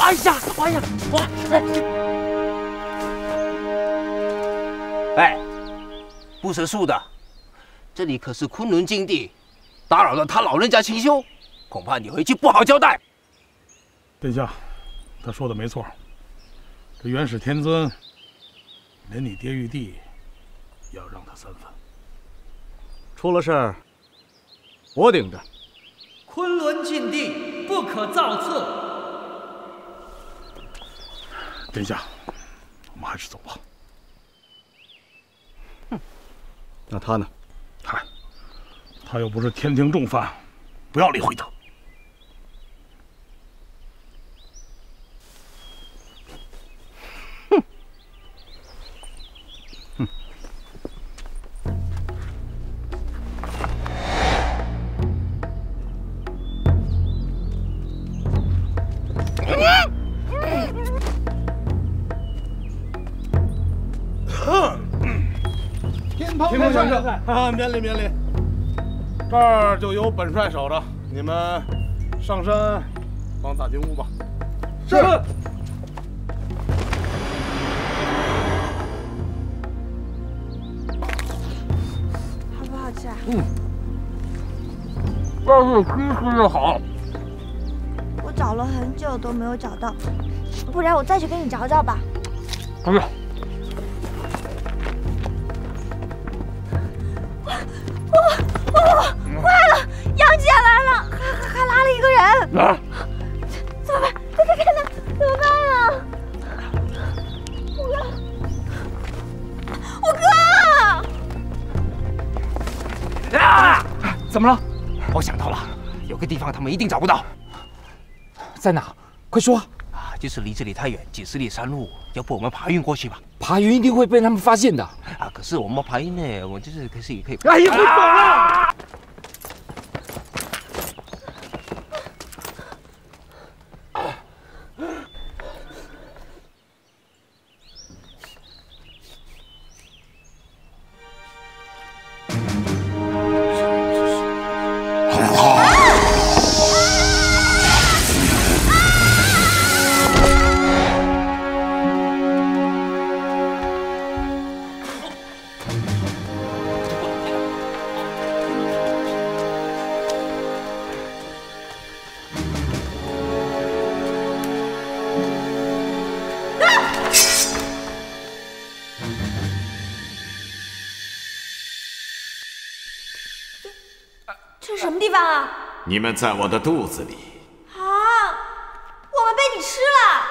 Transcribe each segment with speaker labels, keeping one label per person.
Speaker 1: 哎呀，哎呀，我哎，不识数的，这里可是昆仑禁地，打扰了他老人家清修，恐怕你回去不好交代。
Speaker 2: 殿下，他说的没错，这元始天尊连你爹玉帝也要让他三分。
Speaker 3: 出了事儿，我顶着。
Speaker 4: 昆仑禁地不可造次。
Speaker 2: 殿下，我们还是走吧。
Speaker 3: 哼，那他呢？
Speaker 2: 嗨，他又不是天庭重犯，不要理会他。啊，免礼免礼，这儿就由本帅守着，你们上山帮打金屋吧。
Speaker 3: 是。
Speaker 5: 好不好吃啊？
Speaker 1: 嗯，但是鸡吃的好。
Speaker 5: 我找了很久都没有找到，不然我再去给你找找吧。
Speaker 1: 不用。
Speaker 5: 他
Speaker 1: 们一定找不到，
Speaker 6: 在哪？快说！
Speaker 1: 啊，就是离这里太远，几十里山路，要不我们爬运过去吧？
Speaker 6: 爬云一定会被他们发现的。
Speaker 1: 啊，可是我们爬云呢，我就是可是也可以。
Speaker 6: 哎呀，会走了！
Speaker 7: 你们在我的肚子里
Speaker 5: 啊！我们被你吃了。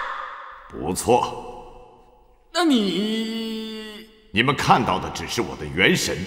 Speaker 7: 不错。
Speaker 6: 那你……
Speaker 7: 你们看到的只是我的元神。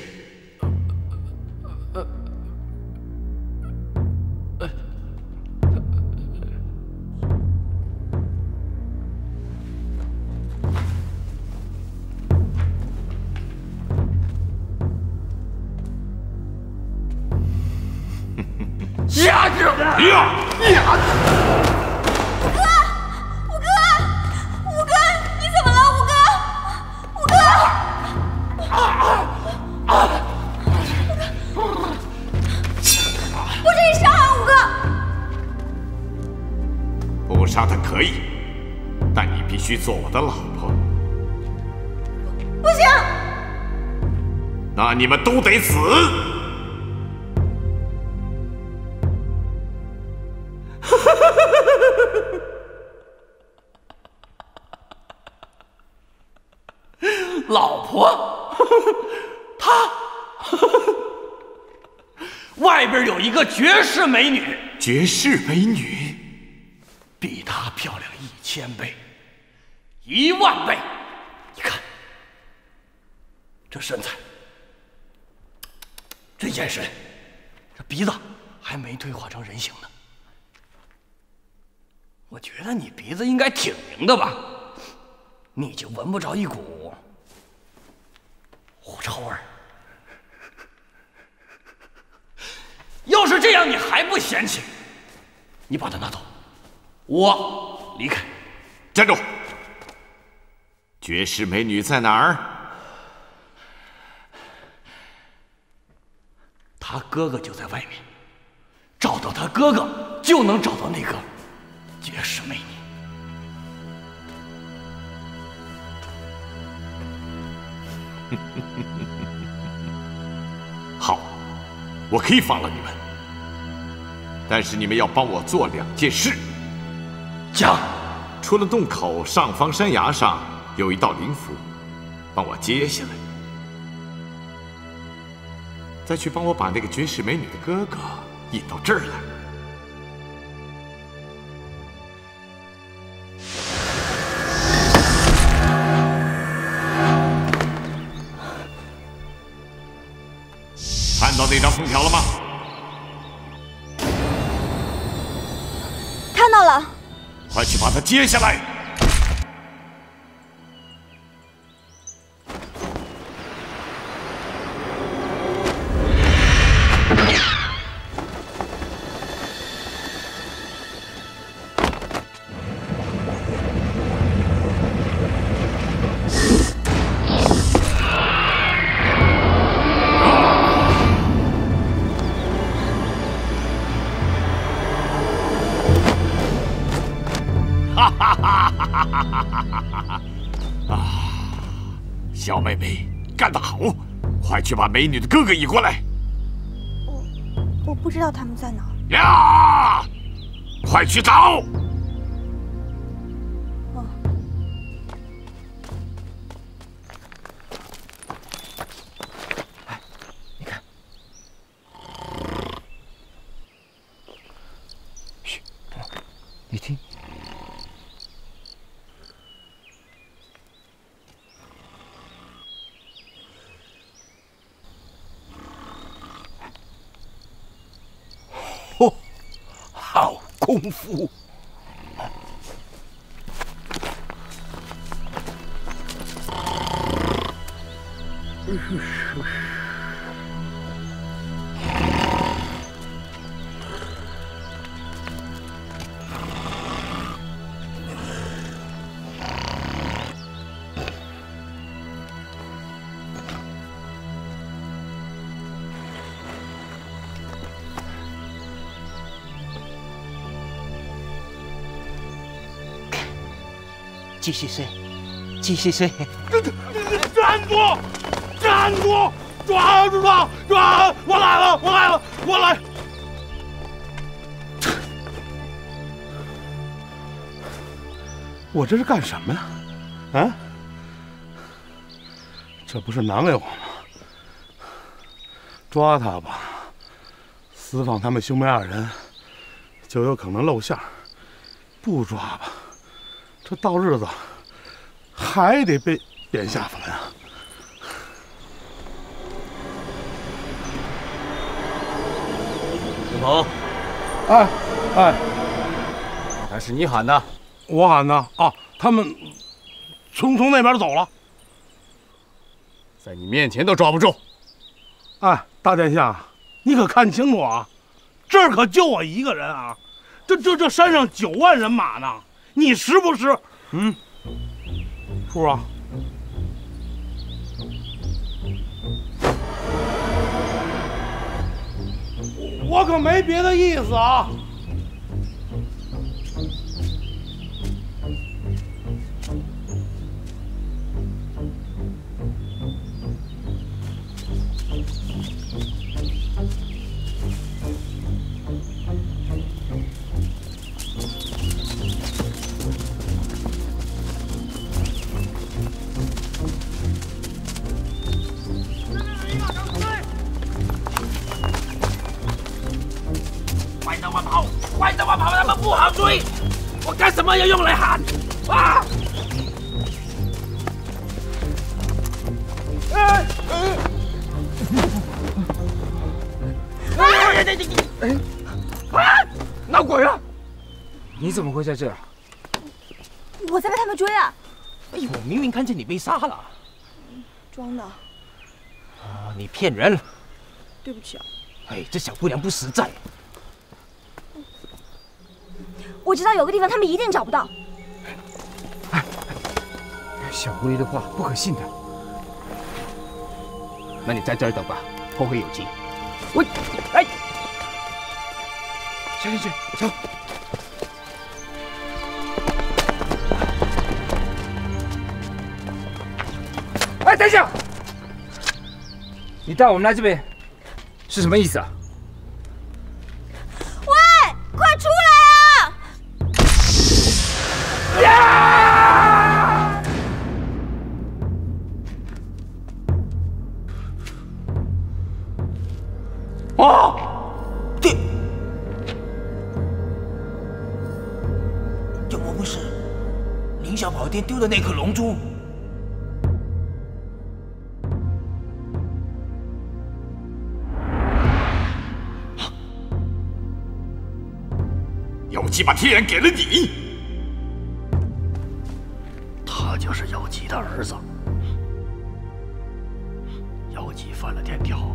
Speaker 7: 得死！
Speaker 4: 老婆，她，外边有一个绝世美女，
Speaker 7: 绝世美女，
Speaker 4: 比她漂亮一千倍，一万倍。你看，这身材，这眼神，这鼻子还没退化成人形呢。我觉得你鼻子应该挺灵的吧？你就闻不着一股。狐臭味，要是这样你还不嫌弃，你把它拿走，我离开。
Speaker 7: 站住！绝世美女在哪儿？
Speaker 4: 他哥哥就在外面。找到他哥哥就能找到那个绝世美女。
Speaker 7: 好我可以放了你们。但是你们要帮我做两件事。
Speaker 4: 讲
Speaker 7: 出了洞口上方山崖上有一道灵符帮我接下来。再去帮我把那个绝世美女的哥哥引到这儿来。看到那张封条了吗？
Speaker 5: 看到了，
Speaker 7: 快去把它揭下来！去把美女的哥哥引过来！
Speaker 5: 我我不知道他们在哪儿。
Speaker 7: 呀，快去找！
Speaker 4: 功夫！
Speaker 1: 继续睡，继续睡。
Speaker 2: 站住！站住！抓住他！抓！我来了！我来了！我来！我这是干什么呀？啊？这不是难为我吗？抓他吧，私放他们兄妹二人，就有可能露馅儿；不抓吧，这到日子还得被贬下凡啊！
Speaker 3: 刘鹏，
Speaker 2: 哎哎，
Speaker 3: 那是你喊的。
Speaker 2: 我喊的啊，他们从从那边走了。
Speaker 3: 在你面前都抓不住。
Speaker 2: 哎，大殿下，你可看清楚啊，这儿可就我一个人啊，这这这山上九万人马呢，你识不识？嗯，叔啊，我可没别的意思啊。
Speaker 6: 追。我干什么要用来喊？啊！哎！哎！哎！呀呀呀！哎！啊！闹鬼了！
Speaker 1: 你怎么会在这儿？
Speaker 5: 我在被他们追啊！
Speaker 1: 哎！呦，我明明看见你被杀了。
Speaker 5: 装的，
Speaker 1: 啊，你骗人！
Speaker 5: 对不起啊。
Speaker 1: 哎，这小姑娘不实在。
Speaker 5: 我知道有个地方他们一定找不到。
Speaker 1: 哎小狐狸的话不可信的。那你在这儿等吧，后会有期。喂，哎，小进去，走。哎，等一下！
Speaker 8: 你带我们来这边是什么意思啊？
Speaker 5: 喂，快出！啊！
Speaker 1: 这这莫不是林小宝店丢的那颗龙珠？
Speaker 7: 妖姬把天眼给了你，
Speaker 4: 的儿子。姚姬犯了天条，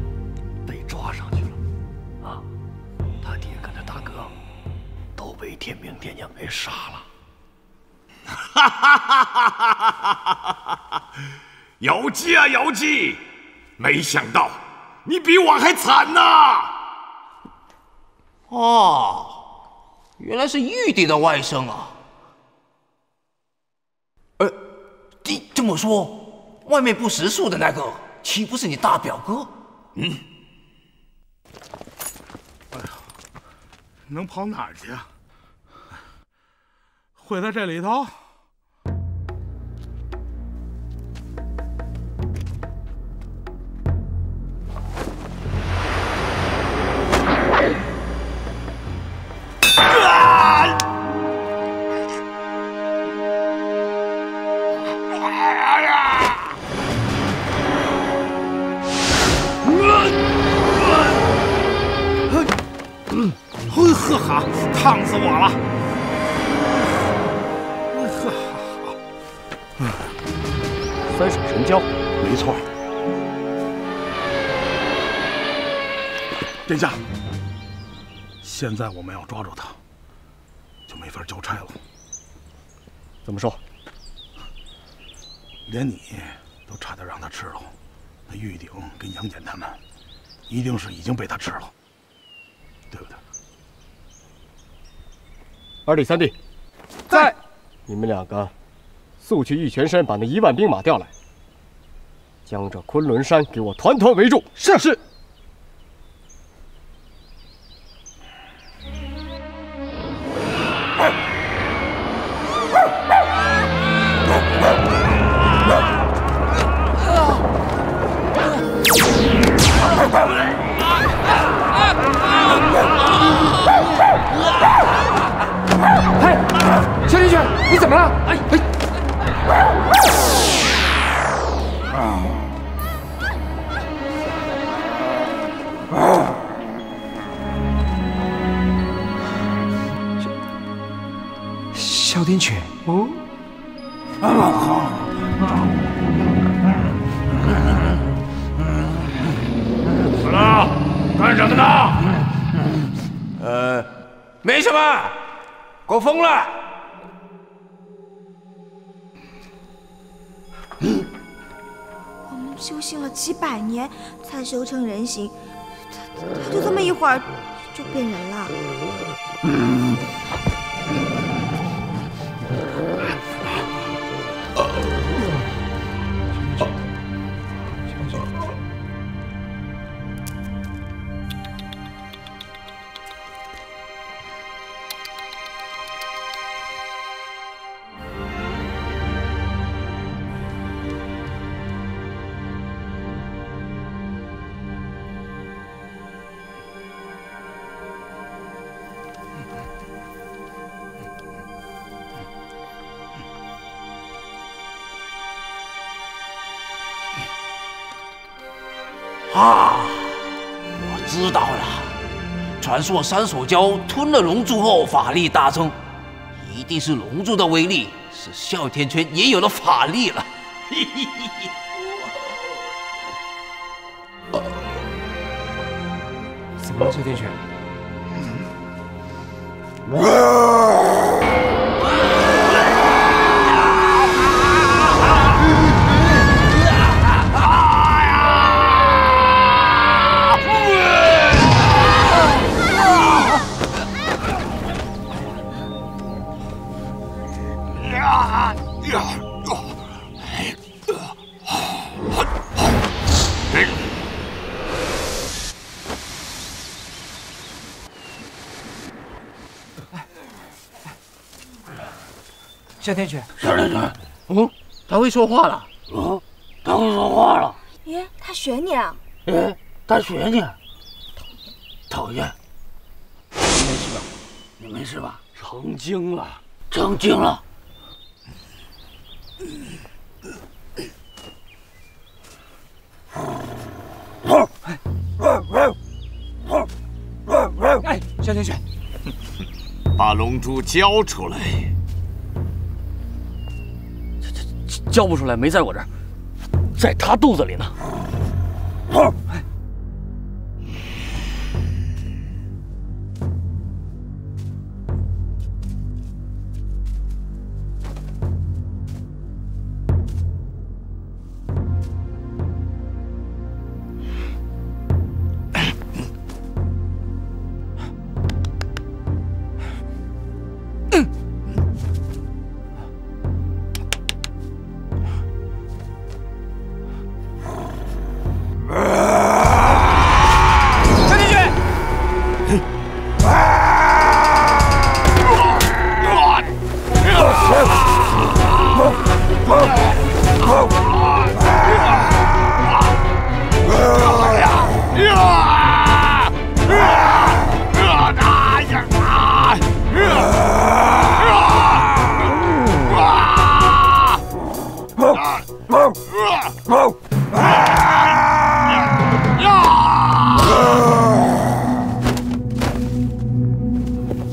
Speaker 4: 被抓上去了。啊，他爹跟他大哥都被天兵天将给杀了。
Speaker 7: 哈哈哈哈哈哈！妖姬啊，姚姬，没想到你比我还惨呐！
Speaker 1: 哦，原来是玉帝的外甥啊！呃，这么说，外面不识数的那个，岂不是你大表哥？
Speaker 7: 嗯，哎呀
Speaker 2: 能跑哪儿去啊？会在这里头？殿下，现在我们要抓住他，就没法交差了。
Speaker 3: 怎么说？
Speaker 2: 连你都差点让他吃了，那玉鼎跟杨戬他们，一定是已经被他吃了，对不对？
Speaker 3: 二弟、三弟，
Speaker 8: 在。
Speaker 3: 你们两个速去玉泉山，把那一万兵马调来，将这昆仑山给我团团围住。
Speaker 8: 是是。你怎么了？哎哎！哮天犬。哦。啊好。
Speaker 6: 怎么了？干什么呢？
Speaker 1: 呃，没什么，够疯了。
Speaker 5: 几百年才修成人形，他他就这么一会儿就变人了。
Speaker 1: 啊，我知道了。传说三手蛟吞了龙珠后法力大增，一定是龙珠的威力使哮天犬也有了法力了。嘿嘿嘿嘿。
Speaker 8: 怎么了，哮天犬？哮天犬，
Speaker 9: 小天犬，
Speaker 1: 嗯，他会说话了。
Speaker 9: 嗯，他会说话了。
Speaker 6: 耶，他学你啊！
Speaker 9: 哎，他学你，讨厌。你没事吧？你没事吧？
Speaker 4: 成精了，
Speaker 9: 成精了。
Speaker 8: 哎，哮天犬，
Speaker 7: 把龙珠交出来！
Speaker 4: 交不出来，没在我这儿，在他肚子里呢。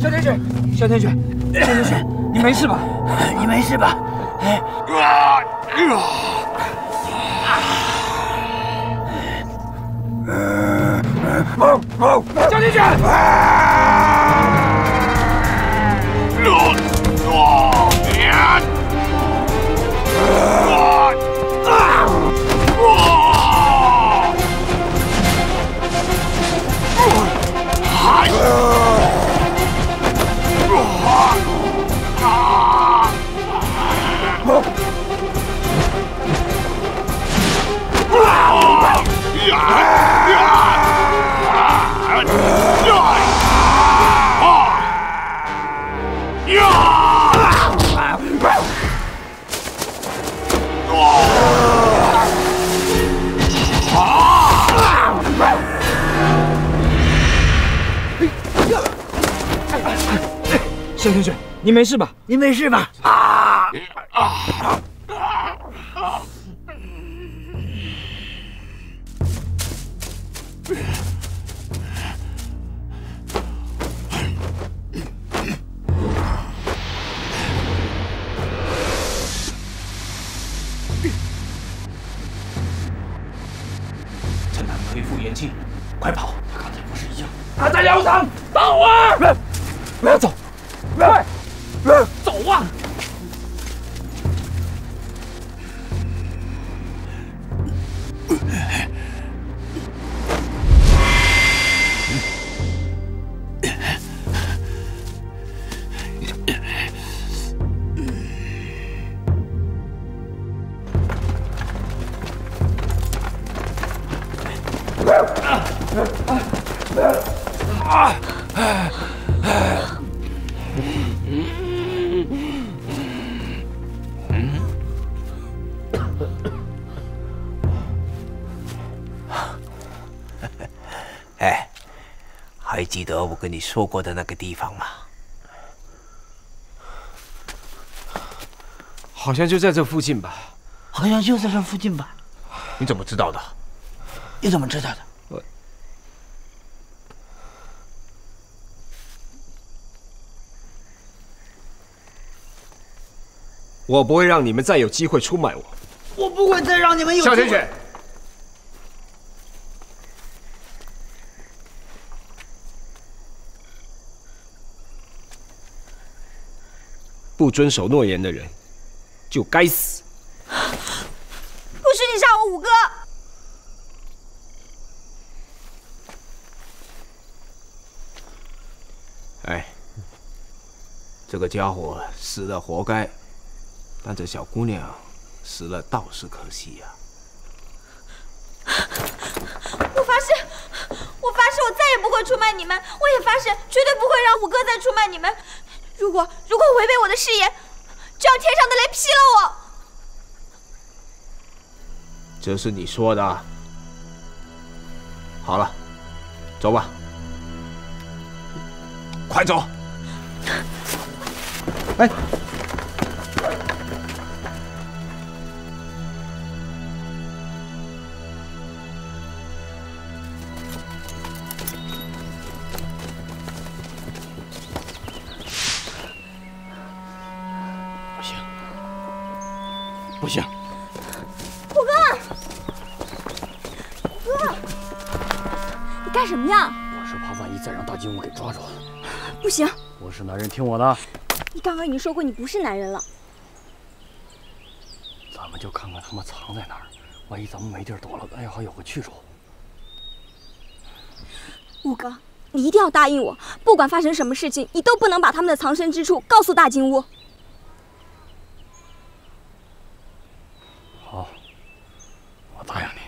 Speaker 8: 哮天犬，哮天犬，哮天犬，你没事吧？
Speaker 9: 你没事吧？哎，
Speaker 8: 哮天犬，哮天犬，你没事吧？
Speaker 9: 你没事吧？
Speaker 1: 啊啊趁他们恢复元气，快跑！
Speaker 4: 他刚才不是一样？
Speaker 1: 他在疗场，到啊！
Speaker 8: 不要走，
Speaker 1: 跟你说过的那个地方吗？
Speaker 8: 好像就在这附近吧。
Speaker 9: 好像就在这附近吧？
Speaker 1: 你怎么知道的？
Speaker 9: 你怎么知道的？
Speaker 8: 我不会让你们再有机会出卖我。
Speaker 9: 我不会再让你们有机会
Speaker 8: 哮天犬，不遵守诺言的人就该死。
Speaker 6: 不许你杀我五哥！
Speaker 1: 哎，这个家伙死了活该，但这小姑娘死了倒是可惜呀、
Speaker 6: 我发誓，我发誓，我再也不会出卖你们。我也发誓，绝对不会让五哥再出卖你们。如果如果违背我的誓言，
Speaker 5: 就让天上的雷劈了我！
Speaker 1: 这是你说的。好了，走吧，快走！
Speaker 8: 哎，
Speaker 4: 不行！
Speaker 5: 虎哥，虎哥，你干什么呀？
Speaker 3: 我是怕万一再让大金乌给抓住了。
Speaker 5: 不行，
Speaker 3: 我是男人，听我的。
Speaker 5: 你刚刚已经说过你不是男人了。
Speaker 3: 咱们就看看他们藏在哪儿，万一咱们没地儿躲了，哎，好有个去处。
Speaker 5: 五哥，你一定要答应我，不管发生什么事情，你都不能把他们的藏身之处告诉大金乌。
Speaker 3: 我答应你。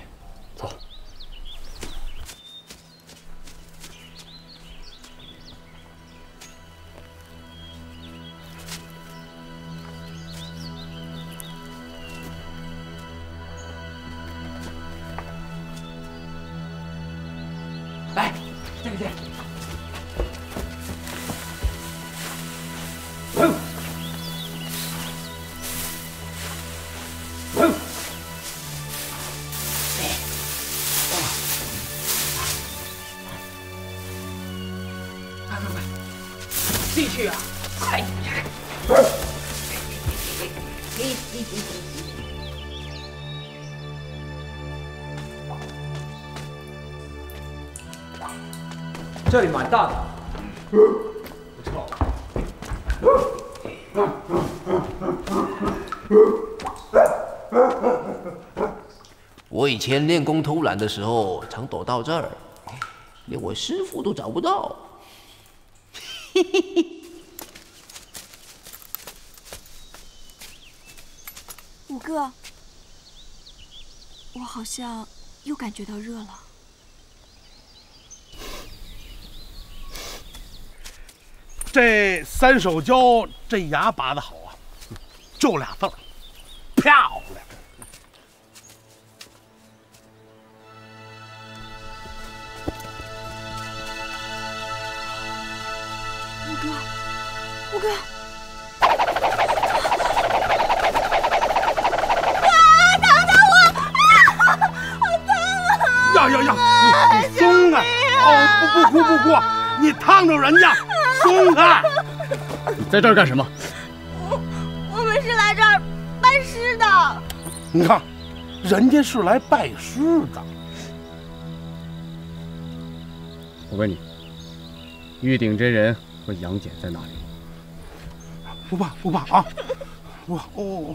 Speaker 8: 这里蛮大的，不错。
Speaker 1: 我以前练功偷懒的时候，常躲到这儿，连我师傅都找不到。
Speaker 5: 五哥，我好像又感觉到热了。
Speaker 2: 这三手胶这牙拔的好啊，就俩字儿，漂亮。
Speaker 5: 五哥，五哥，啊！等等我！啊！好疼啊！
Speaker 2: 呀呀呀！你你松啊！哦，不不哭不哭，你烫着人家，松开！
Speaker 3: 你在这儿干什么？
Speaker 5: 我我们是来这儿拜师的。
Speaker 2: 你看，人家是来拜师的。
Speaker 3: 我问你，玉鼎真人和杨戬在哪里？
Speaker 2: 不怕不怕啊！我哦，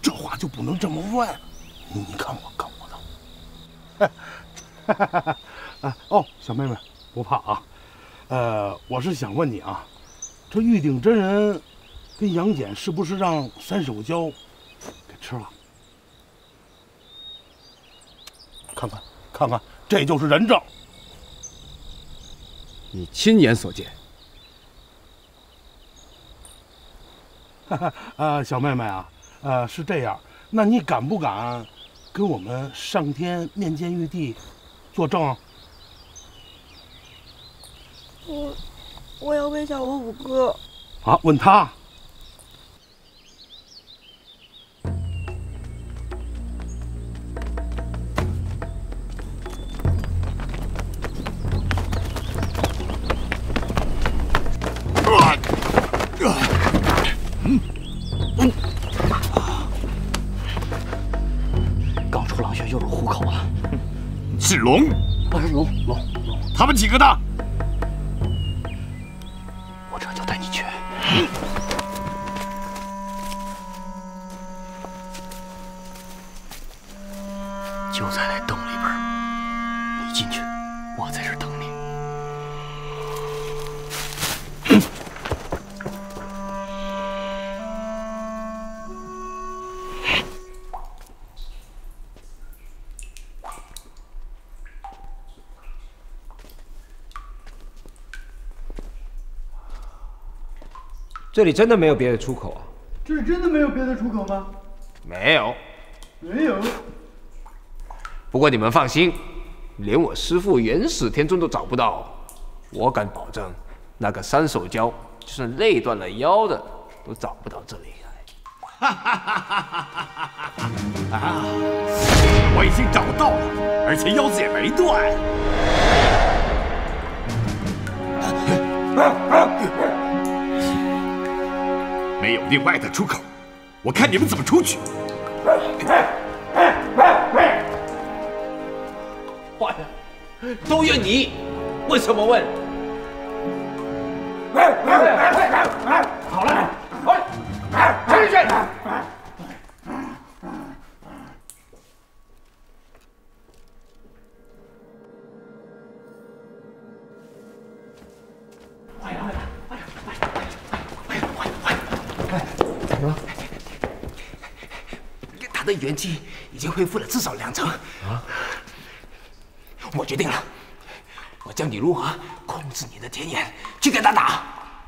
Speaker 2: 这话就不能这么问。你你看我看我的。啊 哦，小妹妹不怕啊。呃，我是想问你啊，这玉鼎真人跟杨戬是不是让三手蛟给吃了？看看看看，这就是人证。
Speaker 3: 你亲眼所见。
Speaker 2: 哈哈呃，小妹妹啊，呃，是这样，那你敢不敢跟我们上天面见玉帝作证？
Speaker 5: 我我要问一下我五哥。
Speaker 2: 啊，问他。
Speaker 3: 刚出狼穴又入虎口了。
Speaker 7: 是龙，
Speaker 3: 啊，是龙龙龙，
Speaker 7: 他们几个呢？
Speaker 3: 就在那洞里边，你进去，我在这等你。
Speaker 10: 这里真的没有别的出口啊？这里真的没有别的出口吗？
Speaker 1: 没有。
Speaker 10: 没有。
Speaker 1: 不过你们放心，连我师父元始天尊都找不到，我敢保证，那个三手蛟就算累断了腰的，都找不到这里来。
Speaker 7: 哈哈哈哈哈哈啊！我已经找到了，而且腰子也没断。没有另外的出口，我看你们怎么出去。
Speaker 1: 都怨你！为什么问？
Speaker 8: 好了，快，陈立轩。
Speaker 1: 快点，快点，快点，快点，快点，快，快！怎么了？他的元气已经恢复了至少两成。啊！我决定了，我教你如何控制你的天眼，去跟他打。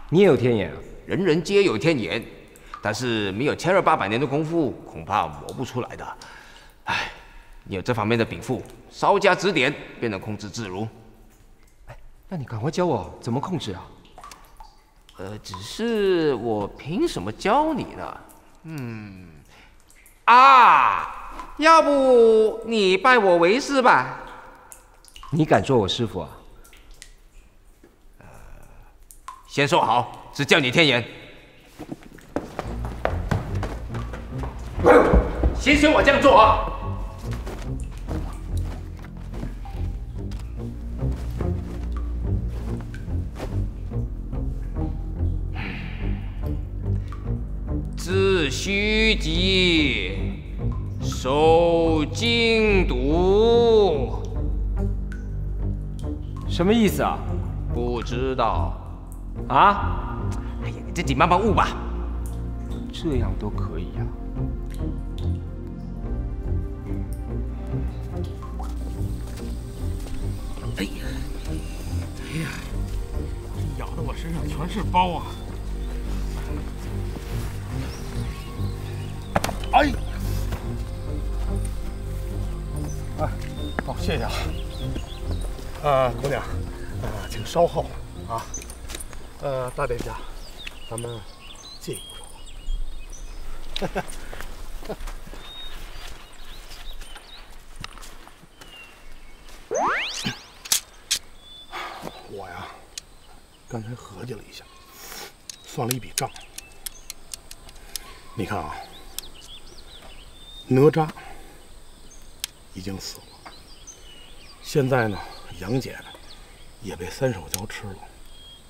Speaker 3: 你也有天眼啊？
Speaker 1: 人人皆有天眼，但是没有千二八百年的功夫，恐怕磨不出来的。哎，你有这方面的禀赋，稍加指点，便能控制自如。
Speaker 3: 哎，那你赶快教我怎么控制啊？
Speaker 1: 呃，只是我凭什么教你呢？嗯，啊，要不你拜我为师吧？
Speaker 3: 你敢做我师傅啊？
Speaker 1: 先说好，只叫你天眼。先学我这样做啊！自虚极，守静笃。
Speaker 3: 什么意思啊？
Speaker 1: 不知道。
Speaker 3: 啊？
Speaker 1: 哎呀，你自己慢慢悟吧。
Speaker 3: 这样都可以呀、
Speaker 2: 哎呀，哎呀，咬的我身上全是包啊！哎，哎，好，谢谢啊。啊，姑娘，啊，请稍后啊。呃，大殿下，咱们进一步说话。我呀，刚才合计了一下，算了一笔账。你看啊，哪吒已经死了，现在呢，杨戬也被三手蛟吃了，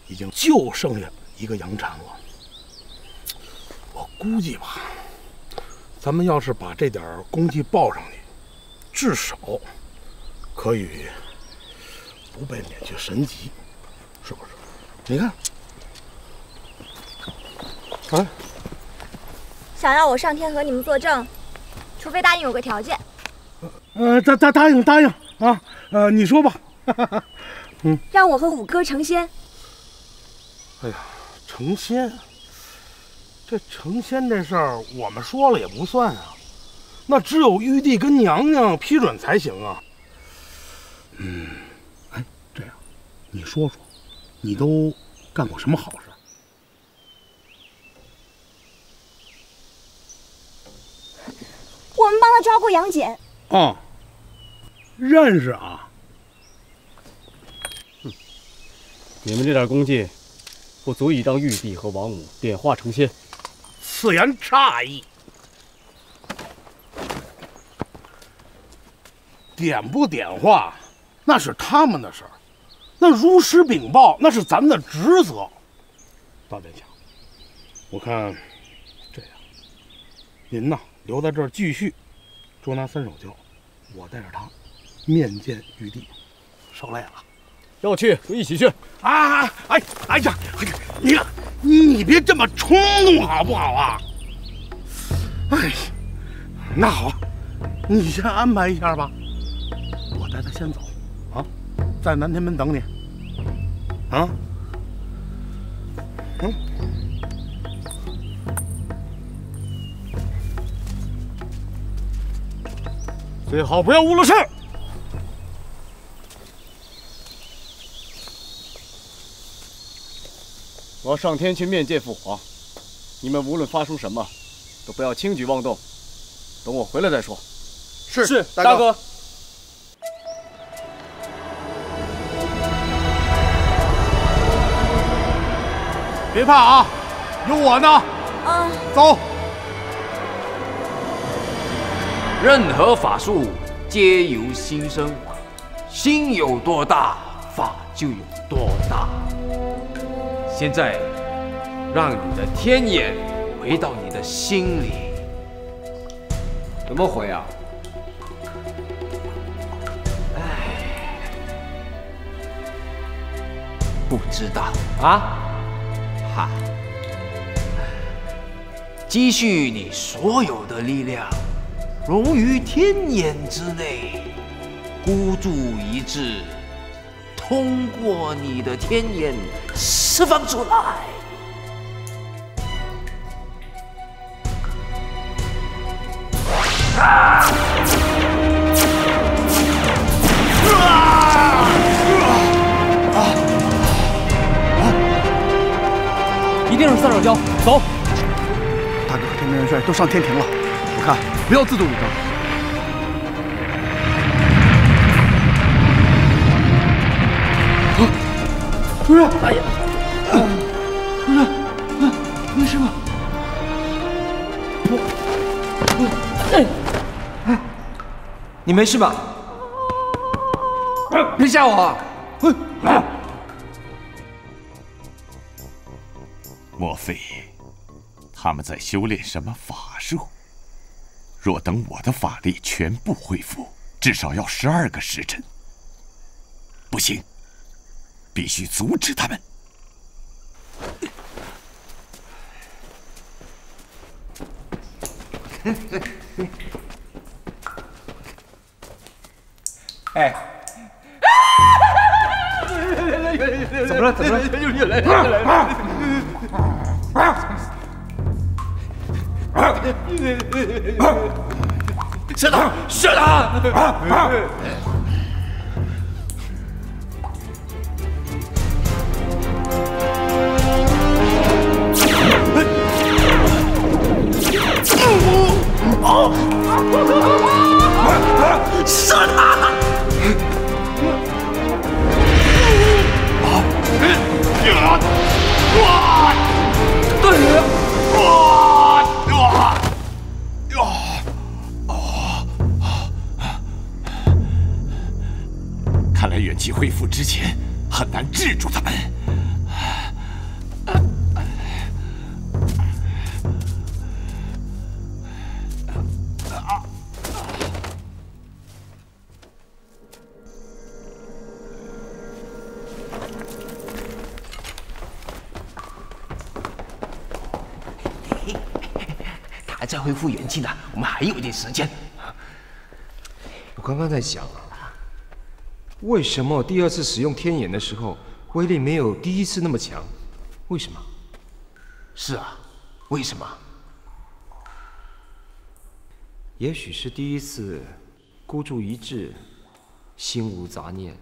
Speaker 2: 已经就剩下一个杨婵了。我估计吧，咱们要是把这点儿功绩报上去，至少可以不被免去神级，是不是？你看，啊，
Speaker 5: 想要我上天和你们作证，除非答应有个条件。
Speaker 2: 呃，答答答应答应啊，呃，你说吧。
Speaker 5: 让我和五哥成仙。
Speaker 2: 哎呀，成仙，这成仙这事儿我们说了也不算啊，那只有玉帝跟娘娘批准才行啊。嗯，哎，这样，你说说，你都干过什么好事？
Speaker 5: 我们帮他抓过杨戬。
Speaker 2: 哦，认识啊。
Speaker 3: 你们这点功绩，不足以让玉帝和王母点化成仙。
Speaker 2: 此言差矣。点不点化，那是他们的事儿；那如实禀报，那是咱们的职责。大殿下，我看这样，您呐留在这儿继续捉拿三手蛟，我带着他面见玉帝。受累了。
Speaker 3: 要去就一起去。
Speaker 2: 啊哎哎呀哎呀你呀你别这么冲动好不好啊？哎呀那好你先安排一下吧。我带他先走啊在南天门等你。啊。嗯。
Speaker 3: 最好不要误了事我要上天去面见父皇，你们无论发生什么，都不要轻举妄动，等我回来再说。
Speaker 2: 是
Speaker 3: 是，
Speaker 2: 大
Speaker 3: 大哥。
Speaker 2: 别怕啊，有我呢。
Speaker 5: 啊，
Speaker 2: 走。
Speaker 1: 任何法术皆由心生，心有多大，法就有多大。现在，让你的天眼回到你的心里。
Speaker 3: 怎么回啊？
Speaker 1: 不知道
Speaker 3: 啊？
Speaker 1: 哈，积蓄你所有的力量，融于天眼之内，孤注一掷，通过你的天眼释放出来。啊！
Speaker 3: 一定是三手胶，走。
Speaker 10: 大哥和天元帅都上天庭了，我看不要自作主张。主任，哎呀，主任，没事吧？
Speaker 8: 你没事吧？别吓我！
Speaker 7: 莫非他们在修炼什么法术？若等我的法力全部恢复，至少要十二个时辰。不行，必须阻止他们。
Speaker 8: 哎，怎么了？怎么了？又来了！
Speaker 6: 射他！射他！
Speaker 1: 时间。
Speaker 8: 我刚刚在想啊，为什么第二次使用天眼的时候威力没有第一次那么强？为什么？
Speaker 1: 是啊，为什么？
Speaker 8: 也许是第一次孤注一掷，心无杂念；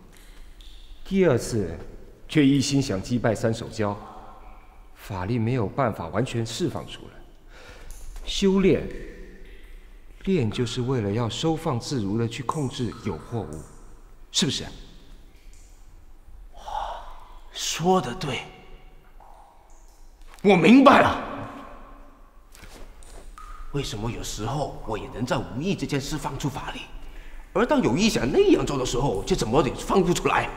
Speaker 8: 第二次却一心想击败三手蛟，法力没有办法完全释放出来。修炼，练就是为了要收放自如的去控制有或无，是不是？
Speaker 1: 说的对，我明白了。为什么有时候我也能在无意之间释放出法力，而当有意想那样做的时候，却怎么也放不出来？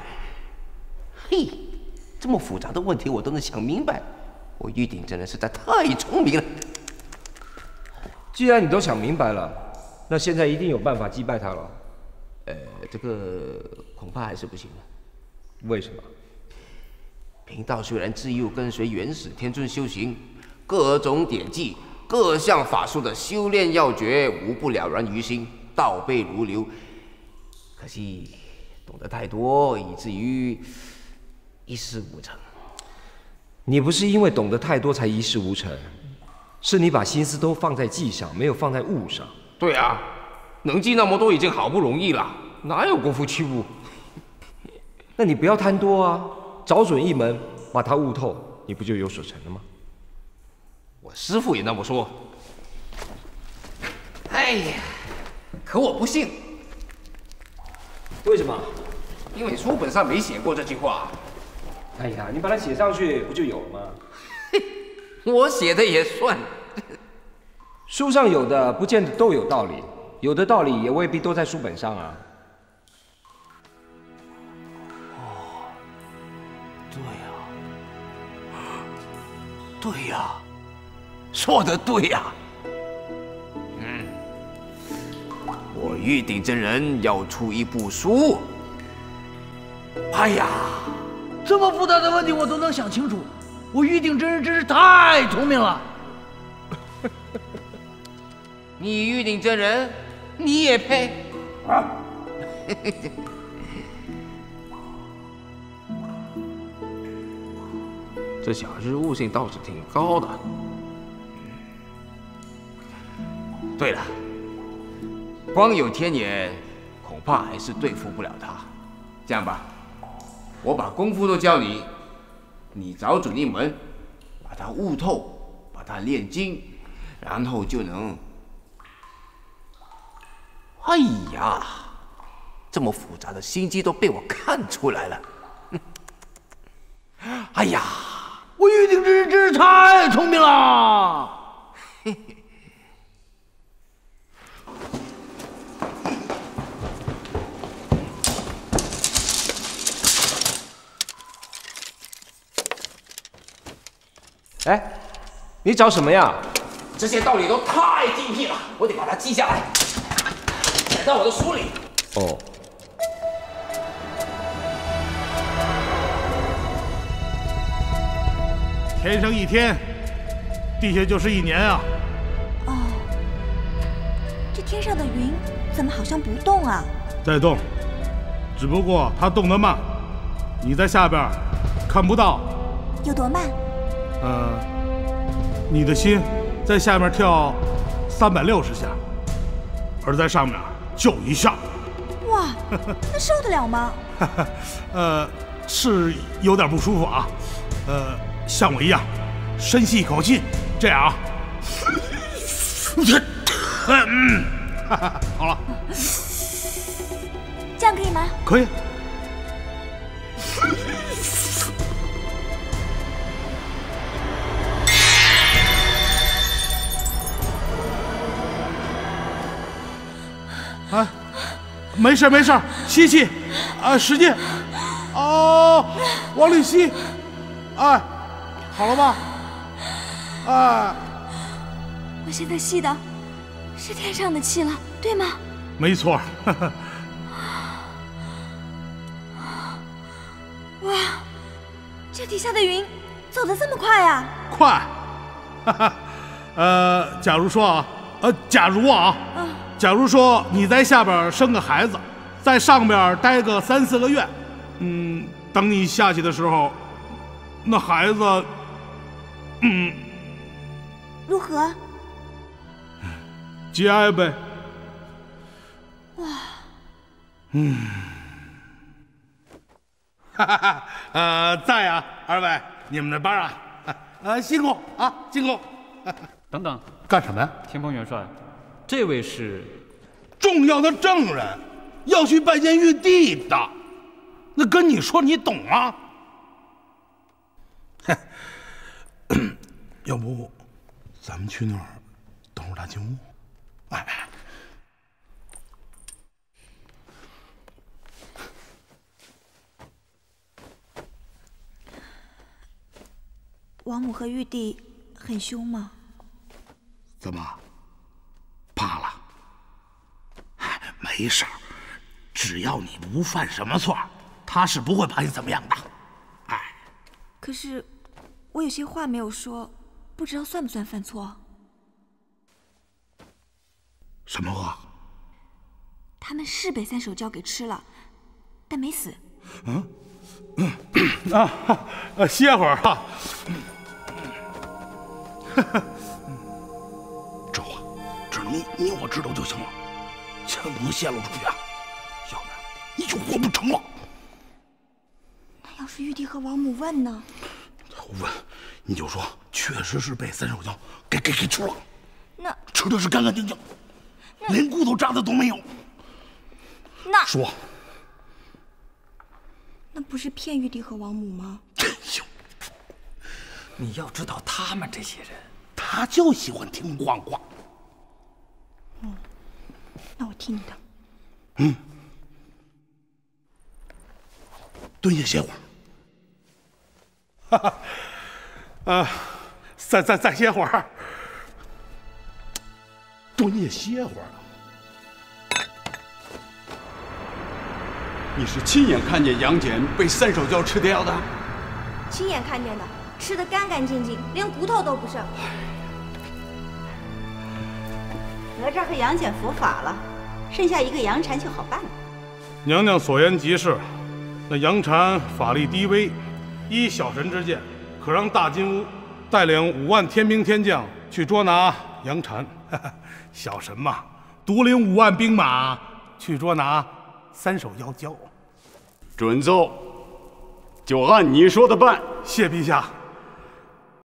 Speaker 1: 嘿，这么复杂的问题我都能想明白，我玉鼎真的实在太聪明了。
Speaker 8: 既然你都想明白了，那现在一定有办法击败他了。
Speaker 1: 呃，这个恐怕还是不行了。
Speaker 8: 为什么？
Speaker 1: 贫道虽然自幼跟随元始天尊修行，各种典籍、各项法术的修炼要诀无不了然于心，倒背如流。可惜懂得太多，以至于一事无成。
Speaker 8: 你不是因为懂得太多才一事无成，是你把心思都放在技上，没有放在物上。
Speaker 1: 对啊，
Speaker 8: 能记那么多已经好不容易了，哪有功夫去悟？那你不要贪多啊，找准一门，把它悟透，你不就有所成了吗？
Speaker 1: 我师傅也那么说。哎呀，可我不信。
Speaker 8: 为什么？
Speaker 1: 因为书本上没写过这句话。
Speaker 8: 哎呀，你把它写上去不就有了吗？
Speaker 1: 我写的也算。
Speaker 8: 书上有的不见得都有道理，有的道理也未必都在书本上啊。
Speaker 4: 哦对呀，对呀，说的对呀。
Speaker 1: 嗯，我玉鼎真人要出一部书。
Speaker 4: 哎呀，这么复杂的问题我都能想清楚，我玉鼎真人真是太聪明了。
Speaker 1: 你玉鼎真人，你也配？啊！这小子悟性倒是挺高的。对了，光有天眼，恐怕还是对付不了他。这样吧，我把功夫都教你，你找准一门，把它悟透，把它炼精，然后就能……哎呀，这么复杂的心机都被我看出来了。哎呀！
Speaker 4: 我玉鼎真人真是太聪明了。
Speaker 8: 哎，你找什么呀？
Speaker 1: 这些道理都太精辟了，我得把它记下来，写到我的书里。
Speaker 8: 哦。
Speaker 2: 天上一天，地下就是一年啊！
Speaker 5: 哦，这天上的云怎么好像不动啊？
Speaker 2: 在动，只不过它动得慢，你在下边看不到。
Speaker 5: 有多慢？
Speaker 2: 呃，你的心在下面跳三百六十下，而在上面就一下。
Speaker 5: 哇，那受得了吗？
Speaker 2: 呃，是有点不舒服啊。呃。像我一样，深吸一口气，这样啊。嗯，好了，
Speaker 5: 这样可以吗？
Speaker 2: 可以。啊，没事没事，吸气，啊，使劲，哦，往里吸，哎。好了吧？哎！
Speaker 5: 我现在吸的是天上的气了，对吗？
Speaker 2: 没错。
Speaker 5: 哇，这底下的云走得这么快呀？
Speaker 2: 快！哈哈。呃，假如说啊，呃，假如啊，假如说你在下边生个孩子，在上边待个三四个月，嗯，等你下去的时候，那孩子。嗯，
Speaker 5: 如何？
Speaker 2: 节哀呗。
Speaker 5: 哇，
Speaker 2: 嗯，哈哈哈，呃，在啊，二位，你们的班啊，呃，辛苦啊，辛苦。
Speaker 3: 等等，
Speaker 2: 干什么呀？
Speaker 3: 天蓬元帅，这位是
Speaker 2: 重要的证人，要去拜见玉帝的。那跟你说，你懂吗？哼。要不，咱们去那儿等会儿大进屋。哎，
Speaker 5: 王母和玉帝很凶吗？
Speaker 2: 怎么？怕了？哎，没事儿，只要你不犯什么错，他是不会把你怎么样的。哎，
Speaker 5: 可是我有些话没有说。不知道算不算犯错？
Speaker 2: 什么话？
Speaker 5: 他们是被三手蛟给吃了，但没死。
Speaker 2: 嗯，啊，呃，歇会儿 哈。这话只你你我知道就行了。不能泄露出去啊，要不然你就活不成了。
Speaker 5: 那要是玉帝和王母问呢？
Speaker 2: 问，你就说确实是被三手蛟给给给吃了，
Speaker 5: 那
Speaker 2: 吃的是干干净净，连骨头渣子都没有。
Speaker 5: 那
Speaker 2: 说，
Speaker 5: 那不是骗玉帝和王母吗？
Speaker 4: 你要知道，他们这些人，
Speaker 2: 他就喜欢听谎话。
Speaker 5: 嗯，那我听你的。
Speaker 2: 嗯，蹲下歇会儿。哈哈，啊，再再再歇会儿。蹲下歇会儿。
Speaker 9: 你是亲眼看见杨戬被三手蛟吃掉的？
Speaker 5: 亲眼看见的，吃的干干净净，连骨头都不剩。
Speaker 11: 哪吒和杨戬伏法了，剩下一个杨婵就好办了。
Speaker 2: 娘娘所言极是，那杨婵法力低微，依小神之见，可让大金乌带领五万天兵天将去捉拿杨婵。小神嘛，独领五万兵马去捉拿。三手妖蛟，
Speaker 9: 准奏，就按你说的办。
Speaker 2: 谢陛下。